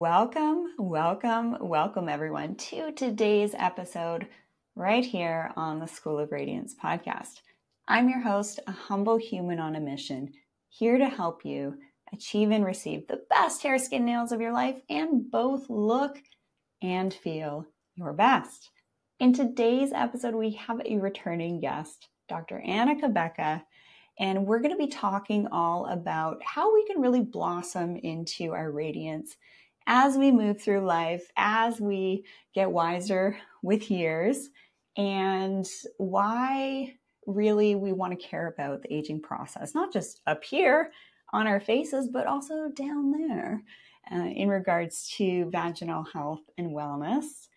Welcome, welcome, welcome everyone to today's episode right here on the School of Radiance podcast. I'm your host, a humble human on a mission, here to help you achieve and receive the best hair, skin, nails of your life and both look and feel your best. In today's episode, we have a returning guest, Dr. Anna Cabeca, and we're going to be talking all about how we can really blossom into our radiance as we move through life, as we get wiser with years, and why really we want to care about the aging process, not just up here on our faces, but also down there uh, in regards to vaginal health and wellness.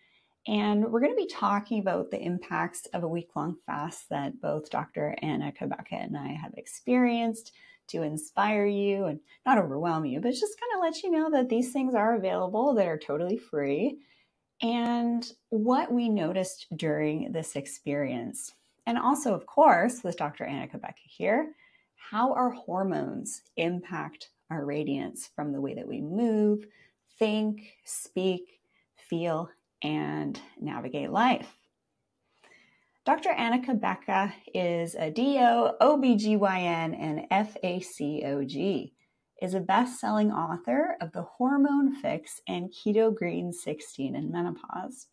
And we're going to be talking about the impacts of a week long fast that both Dr. Anna Cabeca and I have experienced to inspire you and not overwhelm you, but just kind of let you know that these things are available that are totally free and what we noticed during this experience. And also, of course, with Dr. Anna Cabeca here, how our hormones impact our radiance from the way that we move, think, speak, feel, and navigate life. Dr. Anna Cabeca is a DO, OBGYN, and FACOG, is a best-selling author of The Hormone Fix and Keto Green 16 in Menopause.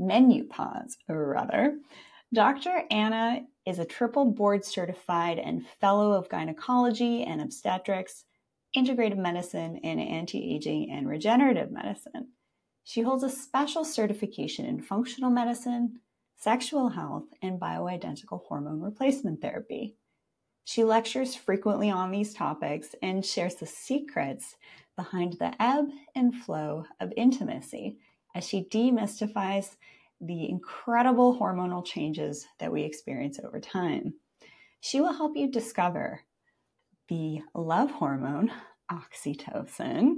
MenuPause, rather. Dr. Anna is a triple board certified and fellow of gynecology and obstetrics, integrative medicine, and anti-aging and regenerative medicine. She holds a special certification in functional medicine, sexual health, and bioidentical hormone replacement therapy. She lectures frequently on these topics and shares the secrets behind the ebb and flow of intimacy as she demystifies the incredible hormonal changes that we experience over time. She will help you discover the love hormone, oxytocin,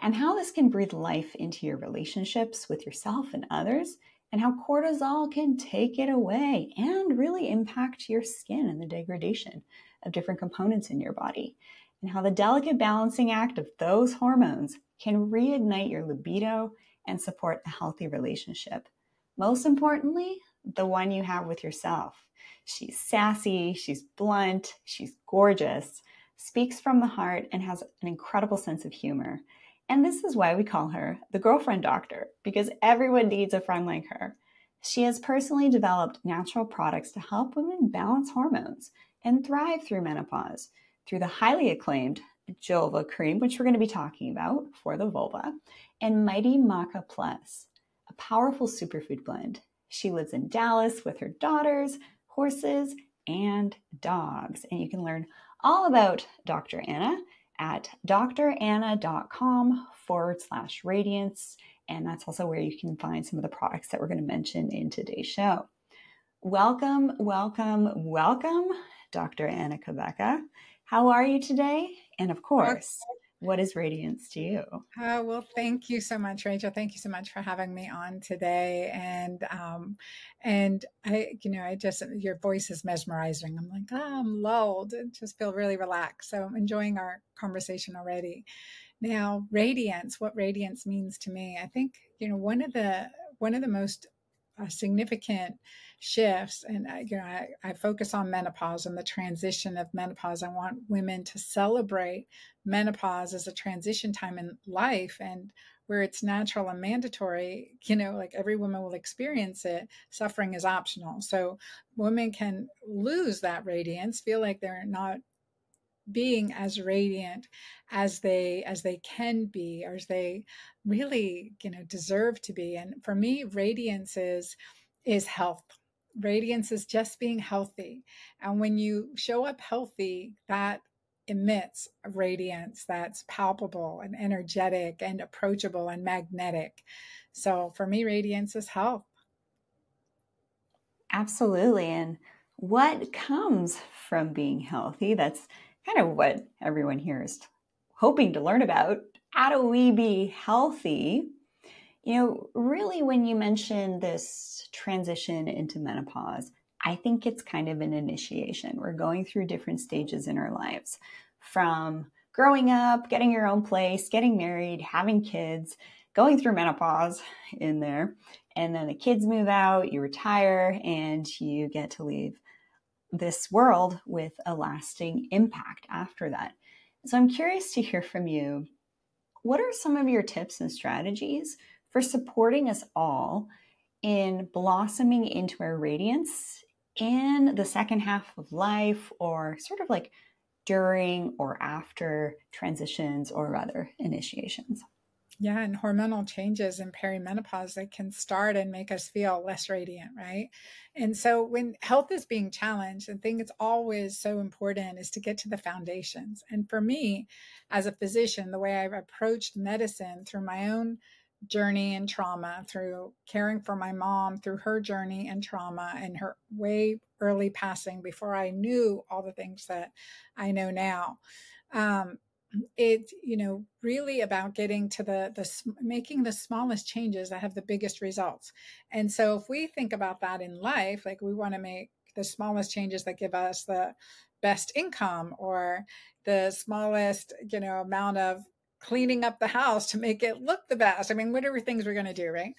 and how this can breathe life into your relationships with yourself and others, and how cortisol can take it away and really impact your skin and the degradation of different components in your body, and how the delicate balancing act of those hormones can reignite your libido and support a healthy relationship. Most importantly, the one you have with yourself. She's sassy, she's blunt, she's gorgeous, speaks from the heart, and has an incredible sense of humor. And this is why we call her the girlfriend doctor, because everyone needs a friend like her. She has personally developed natural products to help women balance hormones and thrive through menopause through the highly acclaimed Julva cream, which we're going to be talking about for the vulva, and Mighty Maca Plus, a powerful superfood blend. She lives in Dallas with her daughters, horses, and dogs. And you can learn all about Dr. Anna at dranna.com forward slash radiance. And that's also where you can find some of the products that we're going to mention in today's show. Welcome, welcome, welcome, Dr. Anna Cabeca. How are you today? And of course, what is radiance to you? Oh, well, thank you so much, Rachel. Thank you so much for having me on today. And, um, and I, you know, I just, your voice is mesmerizing. I'm like, oh, I'm lulled. I just feel really relaxed. So I'm enjoying our conversation already. Now, radiance, what radiance means to me, I think, you know, one of the, one of the most uh, significant shifts and I, you know I, I, focus on menopause and the transition of menopause. I want women to celebrate menopause as a transition time in life and where it's natural and mandatory you know like every woman will experience it suffering is optional. So women can lose that radiance feel like they're not being as radiant as they as they can be or as they really you know deserve to be. And for me radiance is is health. Radiance is just being healthy. And when you show up healthy that emits a radiance that's palpable and energetic and approachable and magnetic. So for me radiance is health. Absolutely. And what comes from being healthy? That's kind of what everyone here is hoping to learn about. How do we be healthy? You know, really, when you mention this transition into menopause, I think it's kind of an initiation. We're going through different stages in our lives from growing up, getting your own place, getting married, having kids, going through menopause in there. And then the kids move out, you retire, and you get to leave this world with a lasting impact after that. So I'm curious to hear from you. What are some of your tips and strategies for supporting us all in blossoming into our radiance in the second half of life or sort of like during or after transitions or other initiations? Yeah, and hormonal changes in perimenopause that can start and make us feel less radiant, right? And so when health is being challenged, the thing that's always so important is to get to the foundations. And for me, as a physician, the way I've approached medicine through my own journey and trauma, through caring for my mom, through her journey and trauma and her way early passing before I knew all the things that I know now. Um, it's you know really about getting to the the making the smallest changes that have the biggest results. And so if we think about that in life like we want to make the smallest changes that give us the best income or the smallest you know amount of cleaning up the house to make it look the best. I mean whatever things we're going to do right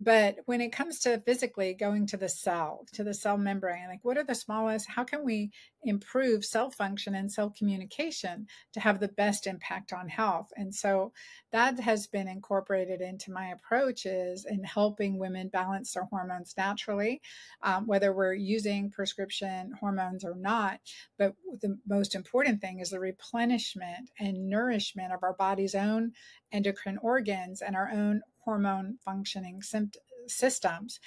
but when it comes to physically going to the cell, to the cell membrane, like what are the smallest, how can we improve cell function and cell communication to have the best impact on health? And so that has been incorporated into my approaches in helping women balance their hormones naturally, um, whether we're using prescription hormones or not. But the most important thing is the replenishment and nourishment of our body's own endocrine organs and our own hormone functioning systems.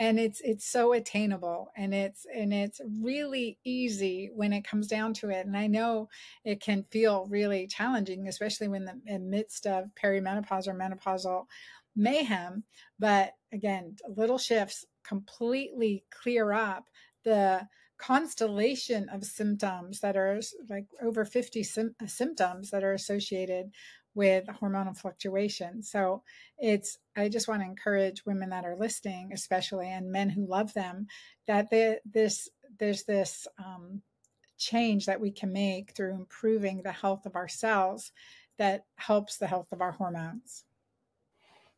And it's it's so attainable and it's and it's really easy when it comes down to it. And i know it can feel really challenging especially when the in midst of perimenopause or menopausal mayhem. But again little shifts completely clear up the constellation of symptoms that are like over 50 sim- symptoms that are associated with hormonal fluctuation. So it's, I just want to encourage women that are listening, especially, and men who love them, that they, this, there's this um, change that we can make through improving the health of our cells that helps the health of our hormones.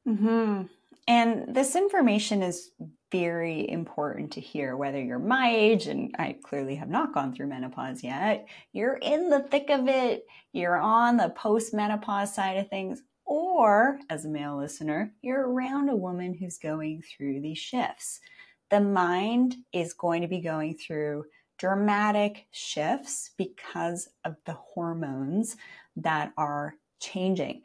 Mm-hmm. And this information is very important to hear, whether you're my age, and I clearly have not gone through menopause yet, you're in the thick of it, you're on the post menopause side of things, or as a male listener, you're around a woman who's going through these shifts. The mind is going to be going through dramatic shifts because of the hormones that are changing.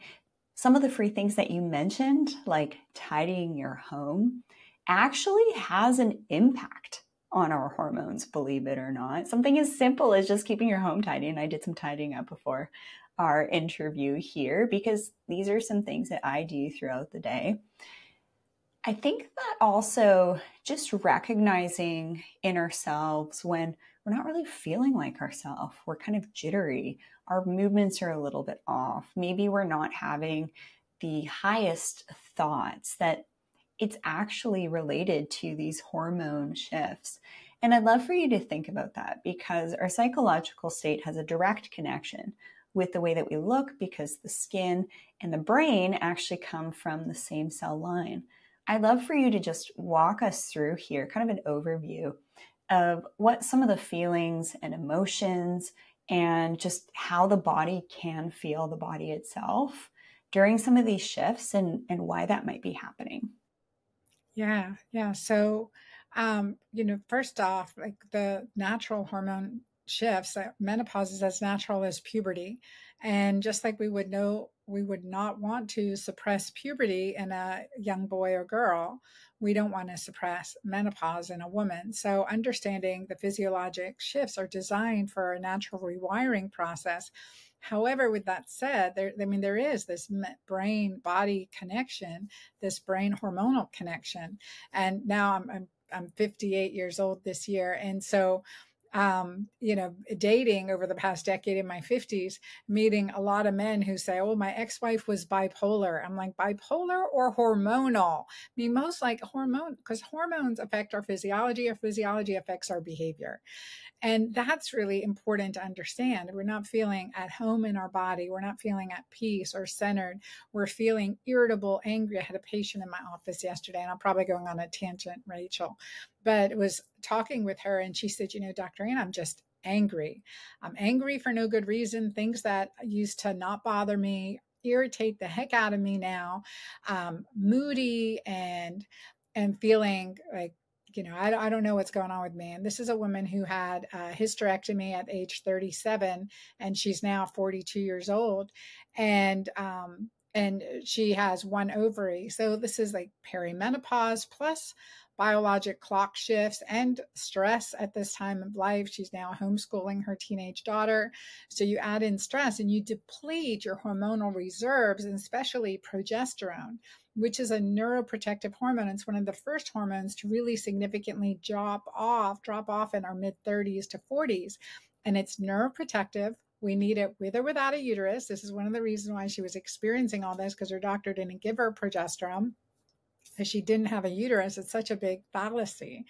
Some of the free things that you mentioned, like tidying your home, actually has an impact on our hormones, believe it or not. Something as simple as just keeping your home tidy. And I did some tidying up before our interview here because these are some things that I do throughout the day. I think that also just recognizing in ourselves when we're not really feeling like ourselves, we're kind of jittery, our movements are a little bit off, maybe we're not having the highest thoughts that it's actually related to these hormone shifts. And I'd love for you to think about that because our psychological state has a direct connection with the way that we look because the skin and the brain actually come from the same cell line. I'd love for you to just walk us through here, kind of an overview of what some of the feelings and emotions and just how the body can feel the body itself during some of these shifts and, and why that might be happening. Yeah, yeah. So, um, you know, first off, like the natural hormone shifts, uh, menopause is as natural as puberty. And just like we would know, we would not want to suppress puberty in a young boy or girl, we don't want to suppress menopause in a woman. So, understanding the physiologic shifts are designed for a natural rewiring process However, with that said, there, I mean, there is this brain body connection, this brain hormonal connection. And now I'm, I'm, I'm 58 years old this year. And so um, you know, dating over the past decade in my 50s, meeting a lot of men who say, Oh, my ex wife was bipolar. I'm like, bipolar or hormonal? I mean, most like hormone, because hormones affect our physiology, our physiology affects our behavior. And that's really important to understand. We're not feeling at home in our body. We're not feeling at peace or centered. We're feeling irritable, angry. I had a patient in my office yesterday, and I'm probably going on a tangent, Rachel, but was talking with her, and she said, You know, Dr. Ann, I'm just angry. I'm angry for no good reason. Things that used to not bother me irritate the heck out of me now. Um, moody and and feeling like you know, I, I don't know what's going on with me. And this is a woman who had a hysterectomy at age 37, and she's now 42 years old. And, um, and she has one ovary. So this is like perimenopause plus biologic clock shifts and stress at this time of life. She's now homeschooling her teenage daughter. So you add in stress and you deplete your hormonal reserves, and especially progesterone which is a neuroprotective hormone. It's one of the first hormones to really significantly drop off, drop off in our mid 30s to 40s. And it's neuroprotective. We need it with or without a uterus. This is one of the reasons why she was experiencing all this because her doctor didn't give her progesterone because she didn't have a uterus. It's such a big fallacy.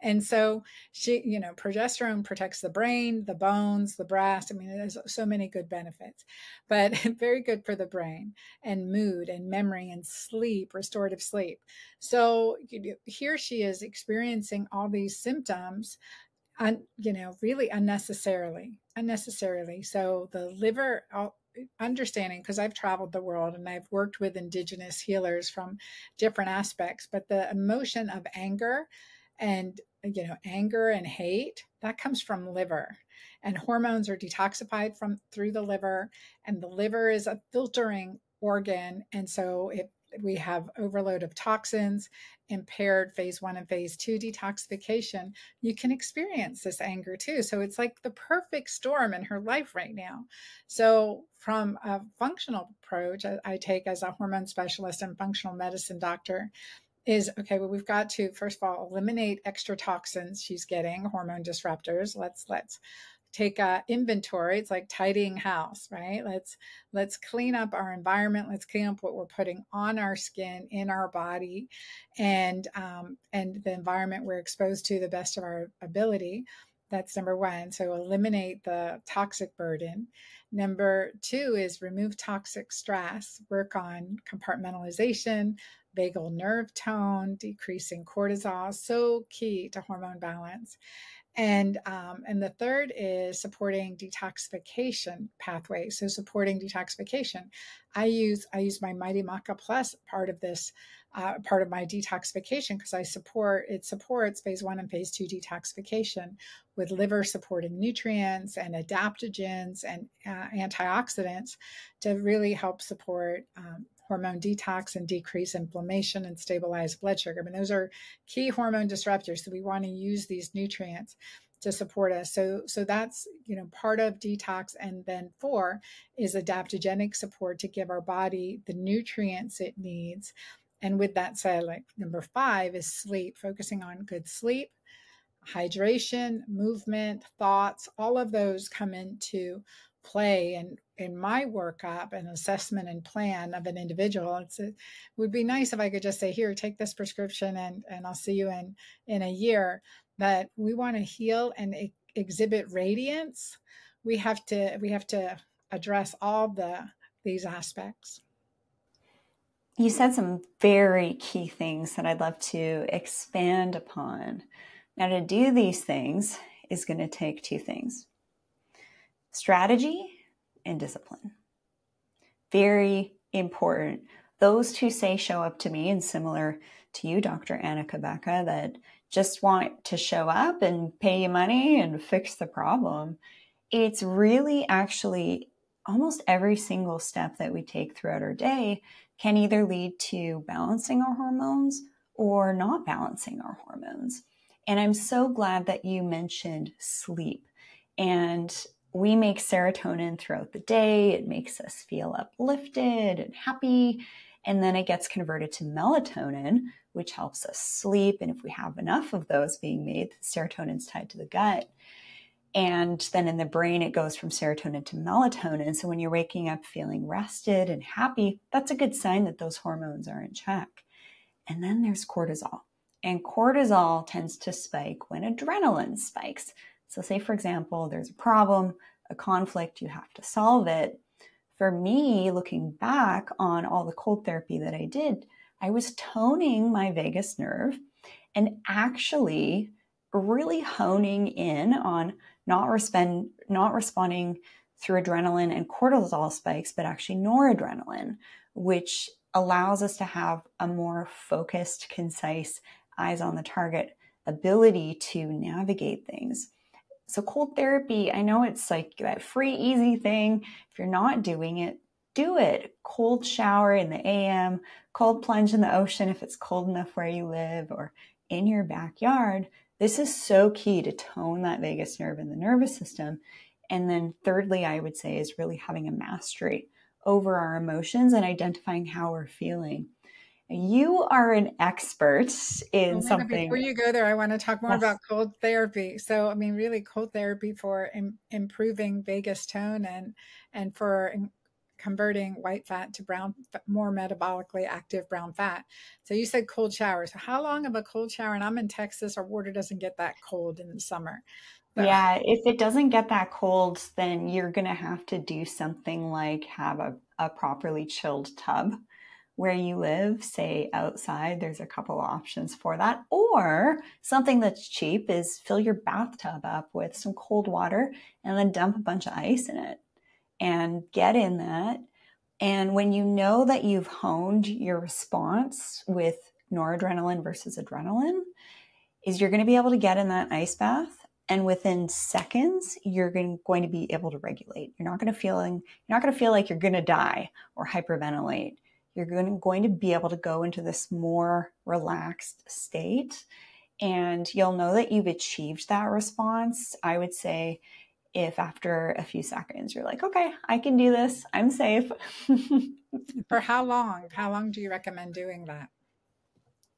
And so she, you know, progesterone protects the brain, the bones, the breast. I mean, has so many good benefits, but very good for the brain and mood and memory and sleep, restorative sleep. So here she is experiencing all these symptoms un, you know, really unnecessarily, unnecessarily. So the liver, understanding because I've traveled the world and I've worked with indigenous healers from different aspects, but the emotion of anger and you know anger and hate that comes from liver. And hormones are detoxified from through the liver and the liver is a filtering organ and so if we have overload of toxins, impaired phase one and phase two detoxification, you can experience this anger too. So it's like the perfect storm in her life right now. So, from a functional approach, I take as a hormone specialist and functional medicine doctor, is okay well we've got to first of all eliminate extra toxins she's getting hormone disruptors let's let's take a inventory it's like tidying house right? Let's let's clean up our environment let's clean up what we're putting on our skin in our body and um, and the environment we're exposed to the best of our ability. That's number one so eliminate the toxic burden. Number two is remove toxic stress work on compartmentalization vagal nerve tone decreasing cortisol so key to hormone balance and um, and the third is supporting detoxification pathways so supporting detoxification i use i use my mighty maca plus part of this uh, part of my detoxification because i support it supports phase one and phase two detoxification with liver supporting nutrients and adaptogens and uh, antioxidants to really help support um, hormone detox and decrease inflammation and stabilize blood sugar. I mean, those are key hormone disruptors. So we want to use these nutrients to support us. So so that's you know part of detox. And then four is adaptogenic support to give our body the nutrients it needs. And with that said, like number five is sleep, focusing on good sleep, hydration, movement, thoughts, all of those come into play and in my workup and assessment and plan of an individual it's it would be nice if i could just say here take this prescription and and i'll see you in in a year. But we want to heal and e- exhibit radiance. We have to we have to address all the these aspects. You said some very key things that i'd love to expand upon. Now to do these things is going to take two things strategy and discipline. Very important. Those two say show up to me and similar to you, Dr. Anna Cabeca, that just want to show up and pay you money and fix the problem. It's really actually almost every single step that we take throughout our day can either lead to balancing our hormones or not balancing our hormones. And I'm so glad that you mentioned sleep. And we make serotonin throughout the day. It makes us feel uplifted and happy. And then it gets converted to melatonin, which helps us sleep. And if we have enough of those being made, serotonin's tied to the gut. And then in the brain, it goes from serotonin to melatonin. So when you're waking up feeling rested and happy, that's a good sign that those hormones are in check. And then there's cortisol. And cortisol tends to spike when adrenaline spikes. So, say for example, there's a problem, a conflict, you have to solve it. For me, looking back on all the cold therapy that I did, I was toning my vagus nerve and actually really honing in on not respond not responding through adrenaline and cortisol spikes, but actually noradrenaline, which allows us to have a more focused, concise, eyes on the target ability to navigate things. So, cold therapy, I know it's like that free, easy thing. If you're not doing it, do it. Cold shower in the AM, cold plunge in the ocean if it's cold enough where you live, or in your backyard. This is so key to tone that vagus nerve in the nervous system. And then, thirdly, I would say is really having a mastery over our emotions and identifying how we're feeling. You are an expert in oh something. Before you go there, I want to talk more yes. about cold therapy. So, I mean, really, cold therapy for Im- improving vagus tone and and for converting white fat to brown, more metabolically active brown fat. So you said cold showers. So how long of a cold shower? And I'm in Texas, our water doesn't get that cold in the summer. Yeah, if it doesn't get that cold, then you're going to have to do something like have a, a properly chilled tub where you live, say outside, there's a couple options for that. Or something that's cheap is fill your bathtub up with some cold water and then dump a bunch of ice in it and get in that. And when you know that you've honed your response with noradrenaline versus adrenaline, is you're going to be able to get in that ice bath and within seconds you're going, to be able to regulate you're not going to feeling you're not going to feel like you're going to die or hyperventilate you're going, going to be able to go into this more relaxed state and you'll know that you've achieved that response. I would say if after a few seconds you're like okay i can do this. I'm safe. For how long? How long do you recommend doing that?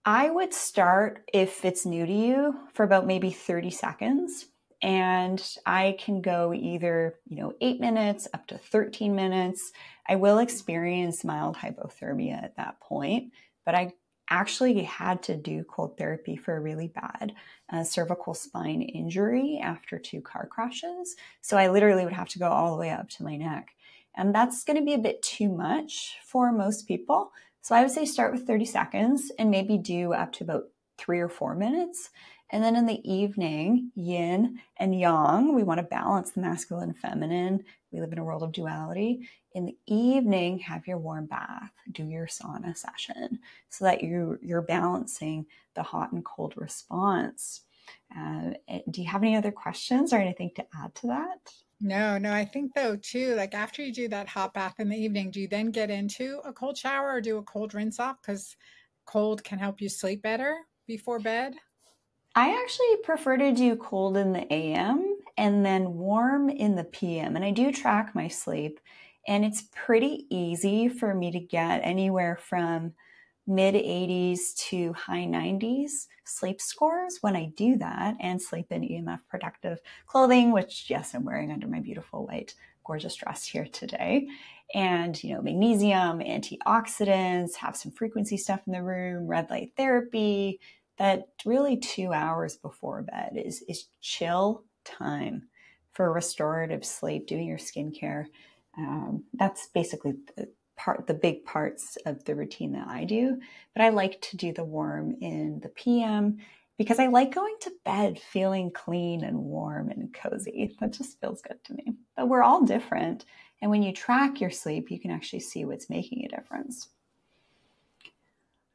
I would start if it's new to you for about maybe 30 seconds. And I can go either, you know, eight minutes up to 13 minutes. I will experience mild hypothermia at that point, but I actually had to do cold therapy for a really bad uh, cervical spine injury after two car crashes. So I literally would have to go all the way up to my neck. And that's going to be a bit too much for most people. So I would say start with 30 seconds and maybe do up to about three or four minutes. And then in the evening, yin and yang, we want to balance the masculine and feminine. We live in a world of duality. In the evening, have your warm bath, do your sauna session so that you, you're balancing the hot and cold response. Uh, do you have any other questions or anything to add to that? No, no, I think though too, like after you do that hot bath in the evening, do you then get into a cold shower or do a cold rinse off? Because cold can help you sleep better before bed. I actually prefer to do cold in the AM and then warm in the PM. And I do track my sleep, and it's pretty easy for me to get anywhere from mid 80s to high 90s sleep scores when I do that and sleep in EMF protective clothing, which, yes, I'm wearing under my beautiful white, gorgeous dress here today. And, you know, magnesium, antioxidants, have some frequency stuff in the room, red light therapy. That really two hours before bed is, is chill time for restorative sleep, doing your skincare. Um, that's basically the, part the big parts of the routine that I do, but I like to do the warm in the PM because I like going to bed feeling clean and warm and cozy. That just feels good to me. But we're all different. And when you track your sleep, you can actually see what's making a difference.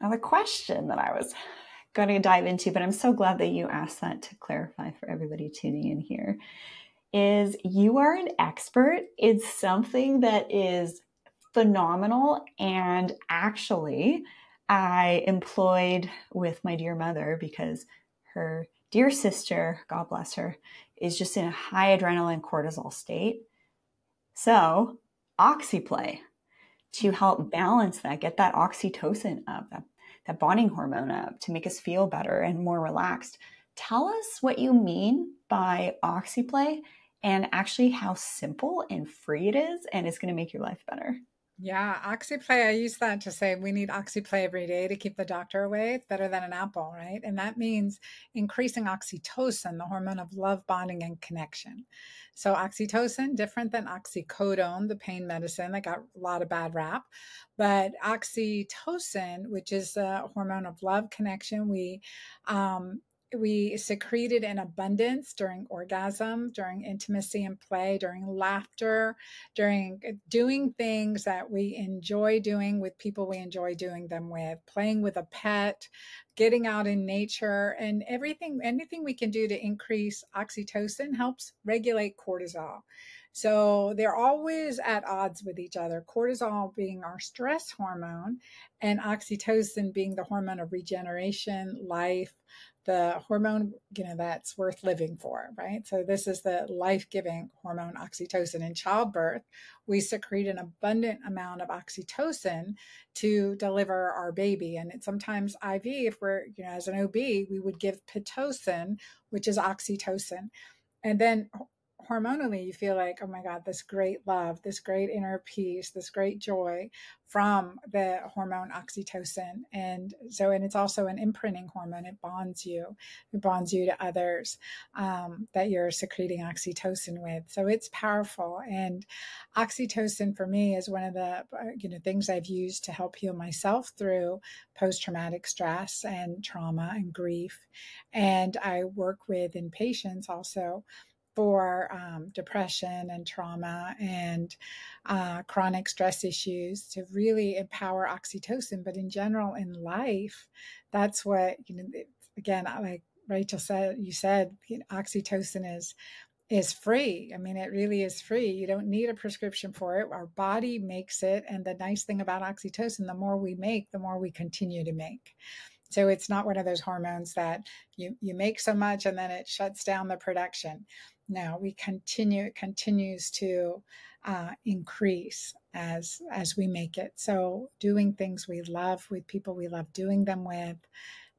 Now, the question that I was going to dive into, but I'm so glad that you asked that to clarify for everybody tuning in here, is you are an expert It's something that is phenomenal. And actually, I employed with my dear mother because her dear sister, God bless her, is just in a high adrenaline cortisol state. So, oxyplay to help balance that, get that oxytocin up, that, that bonding hormone up to make us feel better and more relaxed. tell us what you mean by oxyplay and actually how simple and free it is and it's going to make your life better. Yeah, oxyplay. I use that to say we need oxyplay every day to keep the doctor away. It's better than an apple, right? And that means increasing oxytocin, the hormone of love, bonding, and connection. So, oxytocin, different than oxycodone, the pain medicine that got a lot of bad rap. But oxytocin, which is a hormone of love, connection, we um, we secreted in abundance during orgasm, during intimacy and play, during laughter, during uh, doing things that we enjoy doing with people we enjoy doing them with, playing with a pet, getting out in nature, and everything, anything we can do to increase oxytocin helps regulate cortisol. So they're always at odds with each other. Cortisol being our stress hormone, and oxytocin being the hormone of regeneration, life, the hormone you know that's worth living for right? So this is the life-giving hormone oxytocin. In childbirth we secrete an abundant amount of oxytocin to deliver our baby. And it's sometimes iv if we're you know as an ob we would give pitocin which is oxytocin. And then hormonally you feel like oh my god this great love this great inner peace this great joy from the hormone oxytocin. And so and it's also an imprinting hormone. It bonds you. It bonds you to others um, that you're secreting oxytocin with. So it's powerful. And oxytocin for me is one of the uh, you know things i've used to help heal myself through post-traumatic stress and trauma and grief. And i work with in patients also for um, depression and trauma and uh, chronic stress issues to really empower oxytocin. But in general, in life, that's what, you know, again, like Rachel said, you said you know, oxytocin is is free. I mean, it really is free. You don't need a prescription for it. Our body makes it. And the nice thing about oxytocin, the more we make, the more we continue to make. So it's not one of those hormones that you, you make so much and then it shuts down the production. Now we continue it continues to uh, increase as as we make it. So doing things we love with people we love doing them with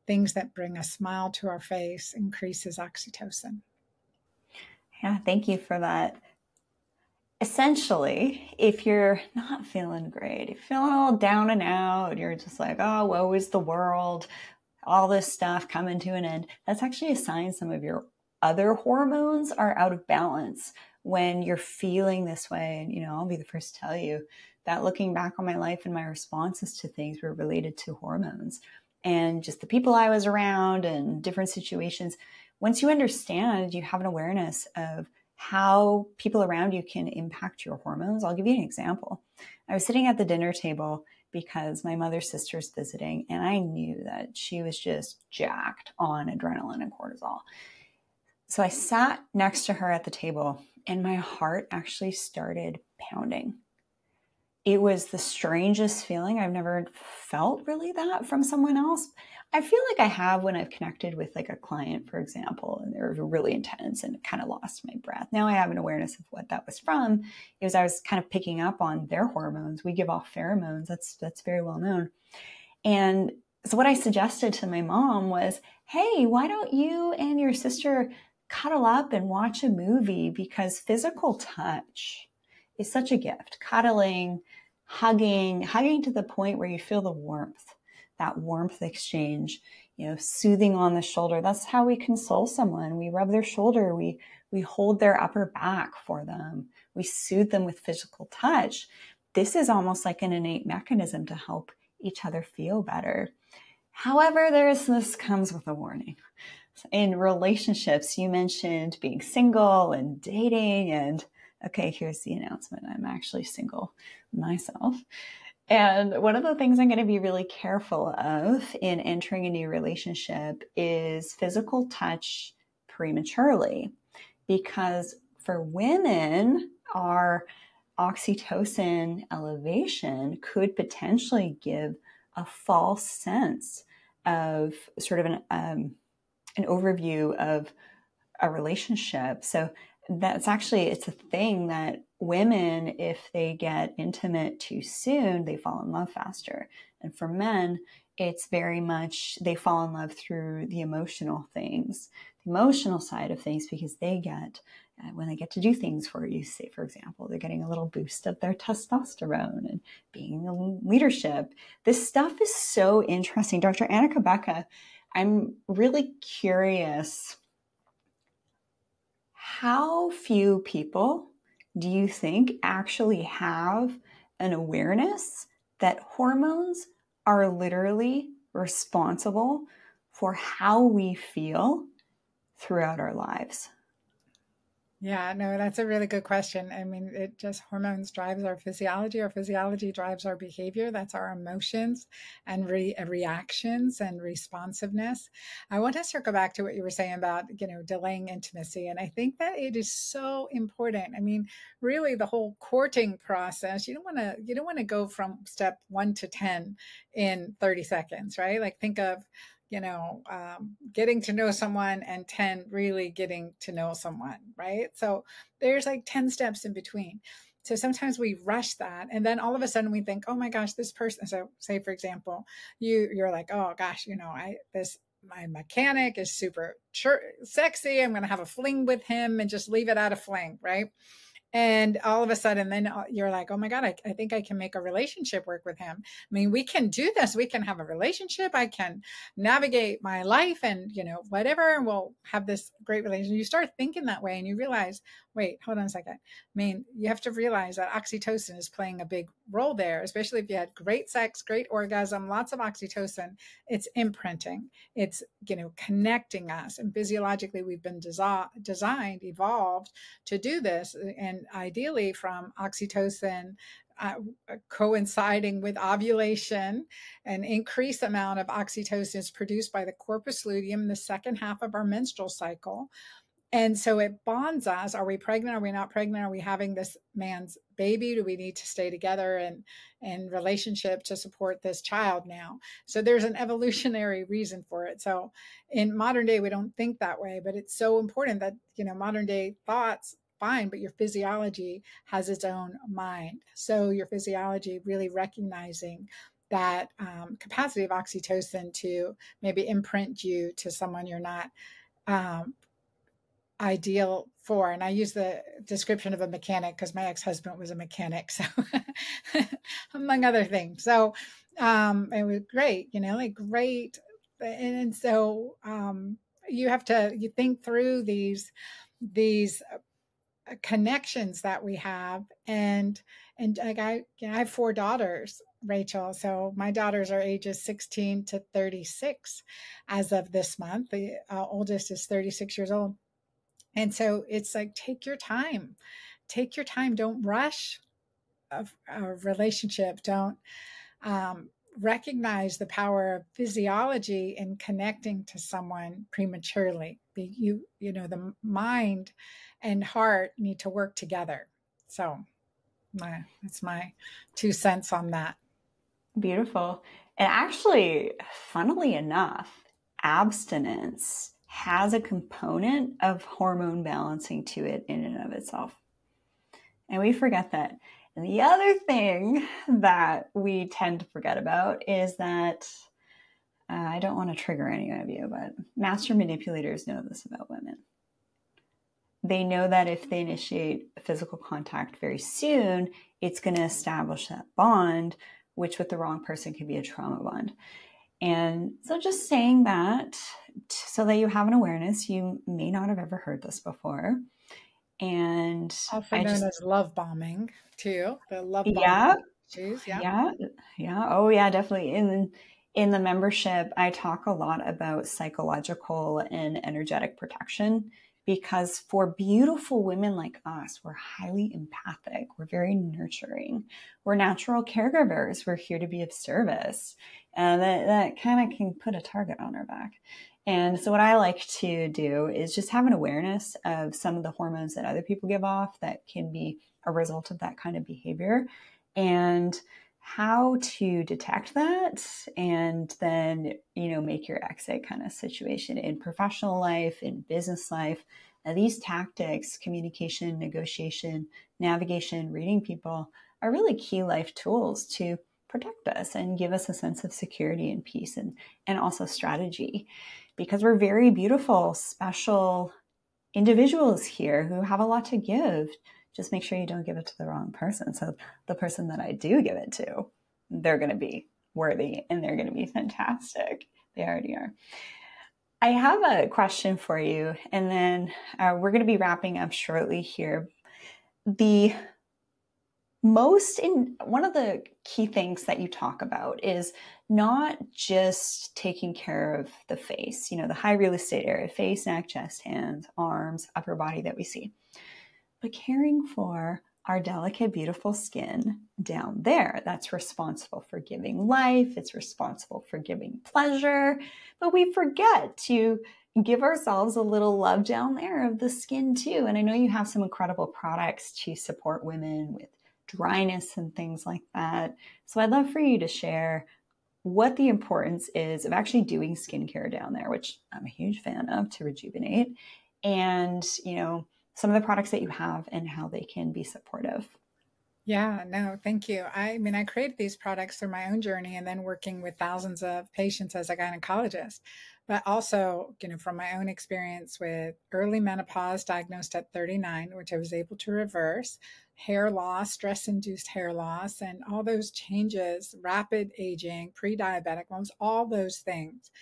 things that bring a smile to our face increases oxytocin. Yeah thank you for that essentially if you're not feeling great if you're feeling all down and out you're just like oh woe is the world all this stuff coming to an end that's actually a sign some of your other hormones are out of balance when you're feeling this way. And, you know, I'll be the first to tell you that looking back on my life and my responses to things were related to hormones and just the people I was around and different situations. Once you understand, you have an awareness of how people around you can impact your hormones. I'll give you an example. I was sitting at the dinner table because my mother's sister's visiting, and I knew that she was just jacked on adrenaline and cortisol. So I sat next to her at the table and my heart actually started pounding. It was the strangest feeling. I've never felt really that from someone else. I feel like I have when I've connected with like a client, for example, and they were really intense and kind of lost my breath. Now I have an awareness of what that was from. It was I was kind of picking up on their hormones. We give off pheromones. That's that's very well known. And so what I suggested to my mom was, hey, why don't you and your sister cuddle up and watch a movie because physical touch is such a gift. Cuddling, hugging, hugging to the point where you feel the warmth, that warmth exchange, you know, soothing on the shoulder. That's how we console someone. We rub their shoulder, we we hold their upper back for them. We soothe them with physical touch. This is almost like an innate mechanism to help each other feel better. However, there's this comes with a warning in relationships, you mentioned being single and dating. And okay, here's the announcement I'm actually single myself. And one of the things I'm going to be really careful of in entering a new relationship is physical touch prematurely. Because for women, our oxytocin elevation could potentially give a false sense of sort of an um, an overview of a relationship. So that's actually it's a thing that women if they get intimate too soon they fall in love faster and for men it's very much they fall in love through the emotional things, the emotional side of things, because they get uh, when they get to do things for you. Say, for example, they're getting a little boost of their testosterone and being in leadership. This stuff is so interesting, Dr. Anna Cabeca. I'm really curious. How few people do you think actually have an awareness that hormones are literally responsible for how we feel throughout our lives? Yeah, no, that's a really good question. I mean, it just hormones drives our physiology. Our physiology drives our behavior. That's our emotions and re- uh, reactions and responsiveness. I want to circle back to what you were saying about, you know, delaying intimacy. And I think that it is so important. I mean, really the whole courting process, you don't want to, you don't want to go from step one to 10 in 30 seconds, right? Like think of, you know, um, getting to know someone and 10 really getting to know someone, right? So there's like 10 steps in between. So sometimes we rush that and then all of a sudden we think, oh my gosh, this person. So say for example, you you're like, oh gosh, you know, I this my mechanic is super sexy. I'm going to have a fling with him and just leave it at a fling, right? And all of a sudden then uh, you're like oh my god I, I, think i can make a relationship work with him. I mean we can do this we can have a relationship i can navigate my life and you know whatever and we'll have this great relationship. You start thinking that way and you realize wait hold on a second. I mean you have to realize that oxytocin is playing a big role there especially if you had great sex great orgasm lots of oxytocin. It's imprinting. It's you know connecting us and physiologically we've been desi- designed evolved to do this and ideally from oxytocin uh, coinciding with ovulation. An increased amount of oxytocin is produced by the corpus luteum in the second half of our menstrual cycle. And so it bonds us. Are we pregnant? Are we not pregnant? Are we having this man's baby? Do we need to stay together and in relationship to support this child now? So there's an evolutionary reason for it. So in modern day, we don't think that way, but it's so important that, you know, modern day thoughts fine, but your physiology has its own mind. So your physiology really recognizing that um, capacity of oxytocin to maybe imprint you to someone you're not um, ideal for. And I use the description of a mechanic because my ex husband was a mechanic, so among other things. So um, it was great, you know, like great. And, and so um, you have to you think through these these connections that we have and and like I, you know, I have four daughters rachel so my daughters are ages 16 to 36 as of this month the uh, oldest is 36 years old and so it's like take your time take your time don't rush a, a relationship don't um, recognize the power of physiology in connecting to someone prematurely you you know the mind and heart need to work together. So my that's my two cents on that. Beautiful. And actually, funnily enough, abstinence has a component of hormone balancing to it in and of itself. And we forget that. And the other thing that we tend to forget about is that uh, I don't want to trigger any of you, but master manipulators know this about women they know that if they initiate physical contact very soon, it's going to establish that bond, which with the wrong person can be a trauma bond. And so, just saying that so that you have an awareness, you may not have ever heard this before. And often I known just, as love bombing, too. The love bombing. Yeah. yeah. Yeah. Yeah. Oh, yeah, definitely. In in the membership, I talk a lot about psychological and energetic protection because for beautiful women like us, we're highly empathic, we're very nurturing, we're natural caregivers, we're here to be of service. And that, that kind of can put a target on our back. And so, what I like to do is just have an awareness of some of the hormones that other people give off that can be a result of that kind of behavior. And how to detect that and then you know make your exit kind of situation in professional life in business life now, these tactics communication negotiation navigation reading people are really key life tools to protect us and give us a sense of security and peace and, and also strategy because we're very beautiful, special individuals here who have a lot to give. Just make sure you don't give it to the wrong person. So the person that I do give it to, they're going to be worthy and they're going to be fantastic. They already are. I have a question for you, and then uh, we're going to be wrapping up shortly here. The most in one of the key things that you talk about is not just taking care of the face, you know, the high real estate area, face, neck, chest, hands, arms, upper body that we see, but caring for our delicate, beautiful skin down there. That's responsible for giving life, it's responsible for giving pleasure, but we forget to give ourselves a little love down there of the skin too. And I know you have some incredible products to support women with dryness and things like that. So I'd love for you to share what the importance is of actually doing skincare down there, which I'm a huge fan of to rejuvenate, and you know some of the products that you have and how they can be supportive. Yeah, no, thank you. I mean, I created these products through my own journey and then working with thousands of patients as a gynecologist, but also, you know, from my own experience with early menopause diagnosed at 39, which I was able to reverse, hair loss, stress induced hair loss, and all those changes, rapid aging, pre diabetic ones, all those things.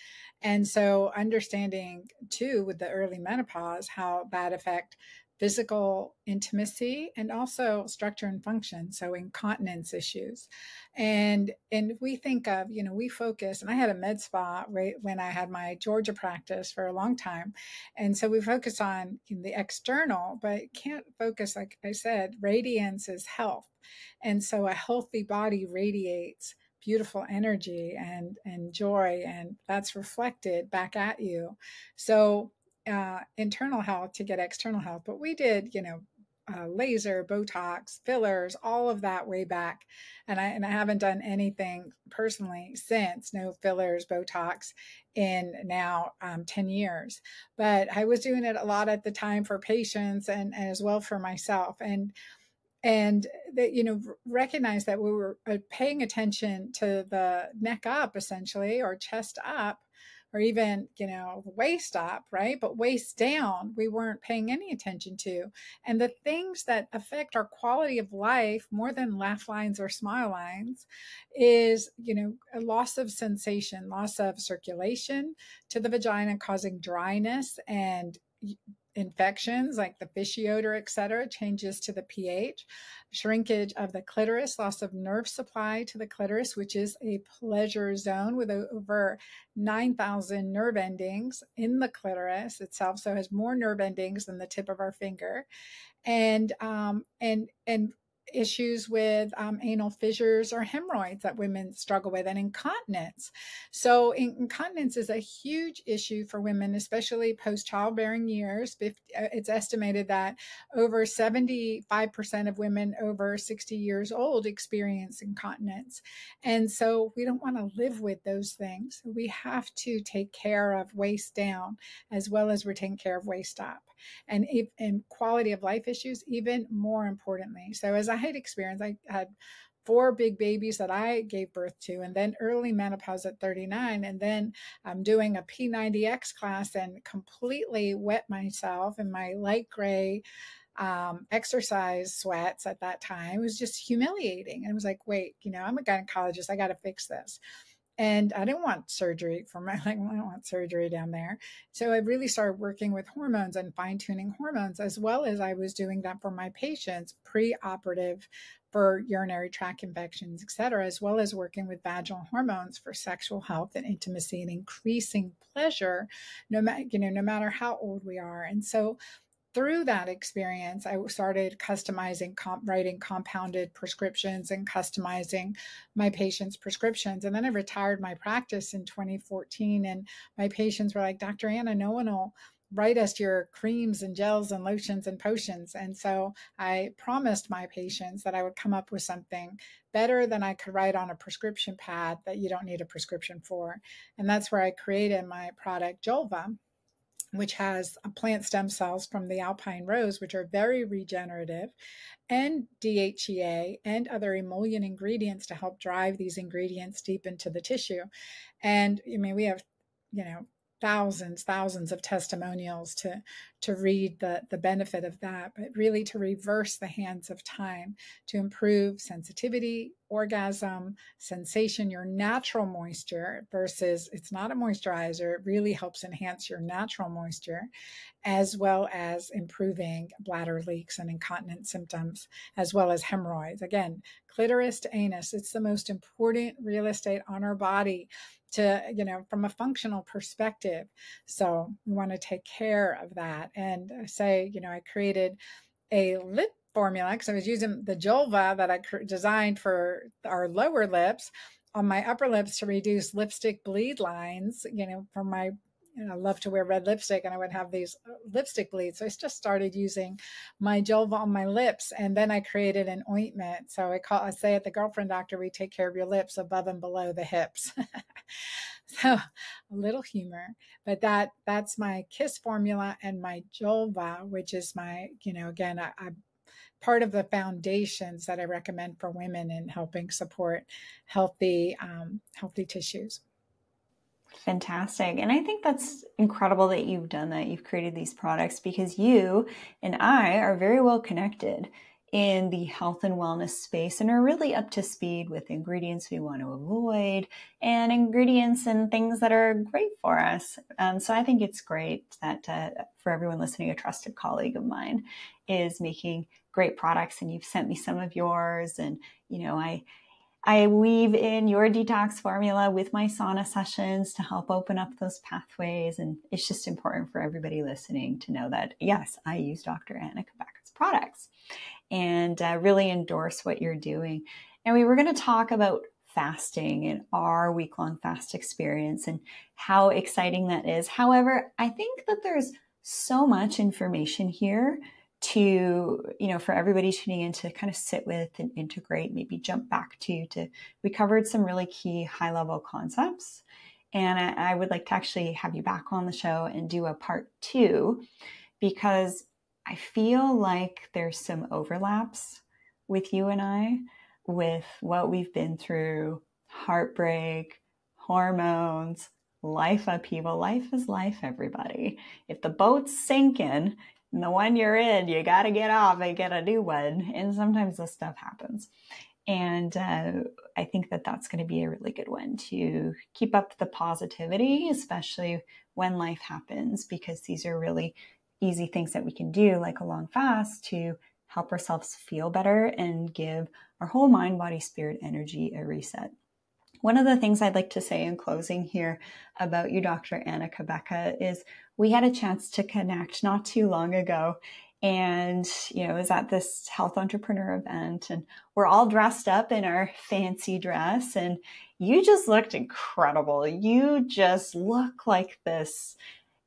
And so, understanding too with the early menopause how that affect physical intimacy and also structure and function so incontinence issues. And and we think of you know we focus and i had a med spa right when i had my georgia practice for a long time and so we focus on the external but can't focus like i said radiance is health. And so a healthy body radiates beautiful energy and and joy and that's reflected back at you. So uh, internal health to get external health, but we did, you know, uh, laser, Botox, fillers, all of that way back. And I, and I haven't done anything personally since, no fillers, Botox in now um, 10 years. But I was doing it a lot at the time for patients and, and as well for myself. And and that you know recognize that we were uh, paying attention to the neck up essentially or chest up or even, you know, waist up, right? But waist down, we weren't paying any attention to. And the things that affect our quality of life more than laugh lines or smile lines is, you know, a loss of sensation, loss of circulation to the vagina, causing dryness and infections like the fishy odor, etc., changes to the pH, shrinkage of the clitoris, loss of nerve supply to the clitoris, which is a pleasure zone with over 9,000 nerve endings in the clitoris itself. So has more nerve endings than the tip of our finger. And um, and and issues with um, anal fissures or hemorrhoids that women struggle with and incontinence. So, incontinence is a huge issue for women, especially post childbearing years. Uh, it's estimated that over 75% of women over 60 years old experience incontinence. And so, we don't want to live with those things. We have to take care of waist down as well as we're taking care of waist up and, and quality of life issues, even more importantly. So, as I had experienced, I had four big babies that I gave birth to, and then early menopause at 39. And then I'm doing a P90X class and completely wet myself in my light gray um, exercise sweats at that time. It was just humiliating. And it was like, wait, you know, I'm a gynecologist. I got to fix this and I didn't want surgery for my like I don't want surgery down there. So I really started working with hormones and fine tuning hormones as well as I was doing that for my patients pre-operative for urinary tract infections, et cetera, as well as working with vaginal hormones for sexual health and intimacy and increasing pleasure, no matter you know, no matter how old we are. And so through that experience, I started customizing, comp, writing compounded prescriptions and customizing my patients' prescriptions. And then I retired my practice in 2014. And my patients were like, Dr. Anna, no one will write us your creams and gels and lotions and potions. And so I promised my patients that I would come up with something better than I could write on a prescription pad that you don't need a prescription for. And that's where I created my product, Julva which has uh, plant stem cells from the alpine rose, which are very regenerative, and DHEA and other emollient ingredients to help drive these ingredients deep into the tissue. And I mean, we have, you know, thousands thousands of testimonials to to read the the benefit of that but really to reverse the hands of time to improve sensitivity orgasm sensation your natural moisture versus it's not a moisturizer it really helps enhance your natural moisture as well as improving bladder leaks and incontinence symptoms as well as hemorrhoids. Again clitoris to anus it's the most important real estate on our body to you know from a functional perspective. So we want to take care of that. And say you know i created a lip formula because i was using the Julva that i designed for our lower lips on my upper lips to reduce lipstick bleed lines you know from my I love to wear red lipstick and I would have these uh, lipstick bleeds. So I just started using my Julva on my lips and then I created an ointment. So I call I say at the girlfriend doctor, we take care of your lips above and below the hips. so a little humor, but that that's my kiss formula and my Julva, which is my, you know, again, I, I part of the foundations that I recommend for women in helping support healthy um, healthy tissues. Fantastic. And I think that's incredible that you've done that. You've created these products because you and I are very well connected in the health and wellness space and are really up to speed with ingredients we want to avoid and ingredients and things that are great for us. Um, so I think it's great that uh, for everyone listening, a trusted colleague of mine is making great products and you've sent me some of yours. And, you know, I, I weave in your detox formula with my sauna sessions to help open up those pathways. And it's just important for everybody listening to know that, yes, I use Dr. Anna Cabeca's products and uh, really endorse what you're doing. And we were going to talk about fasting and our week long fast experience and how exciting that is. However, I think that there's so much information here to you know for everybody tuning in to kind of sit with and integrate maybe jump back to to we covered some really key high level concepts. And I, I, would like to actually have you back on the show and do a part two because i feel like there's some overlaps with you and i with what we've been through heartbreak hormones life upheaval. Life is life everybody. If the boat's sinking the one you're in, you got to get off and get a new one. And sometimes this stuff happens. And uh, I think that that's going to be a really good one to keep up the positivity, especially when life happens, because these are really easy things that we can do, like a long fast, to help ourselves feel better and give our whole mind, body, spirit energy a reset. One of the things I'd like to say in closing here about you, Dr. Anna Cabeca, is we had a chance to connect not too long ago. And, you know, was at this health entrepreneur event and we're all dressed up in our fancy dress and you just looked incredible. You just look like this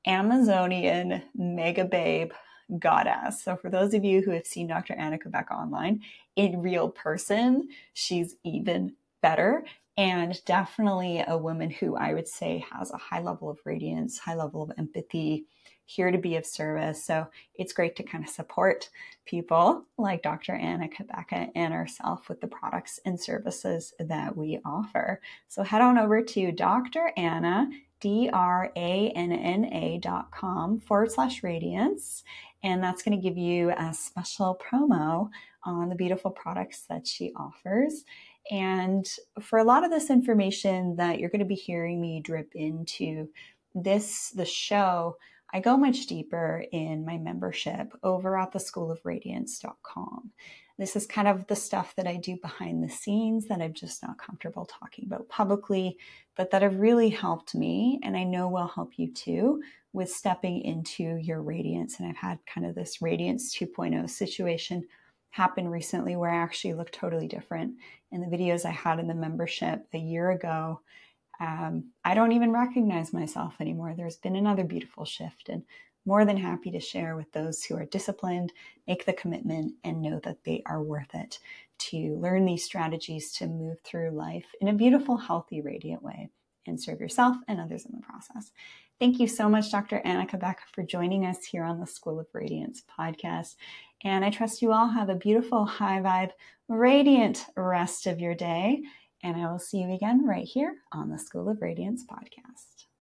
Amazonian mega babe goddess. So for those of you who have seen Dr. Anna Cabeca online in real person, she's even better and definitely a woman who I would say has a high level of radiance, high level of empathy, here to be of service. So it's great to kind of support people like Dr. Anna Cabeca and ourselves with the products and services that we offer. So head on over to Dr. Anna, D-R-A-N-N-A dot com forward slash radiance. And that's going to give you a special promo on the beautiful products that she offers. And for a lot of this information that you're going to be hearing me drip into this, the show, I go much deeper in my membership over at the schoolofradiance.com. This is kind of the stuff that I do behind the scenes that I'm just not comfortable talking about publicly, but that have really helped me and I know will help you too with stepping into your radiance. And I've had kind of this radiance 2.0 situation happen recently where I actually look totally different. In the videos I had in the membership a year ago, um, I don't even recognize myself anymore. There's been another beautiful shift, and more than happy to share with those who are disciplined, make the commitment, and know that they are worth it to learn these strategies to move through life in a beautiful, healthy, radiant way. and serve yourself and others in the process. Thank you so much, Dr. Anna Cabeca, for joining us here on the School of Radiance podcast. And I trust you all have a beautiful, high vibe, radiant rest of your day. And I will see you again right here on the School of Radiance podcast.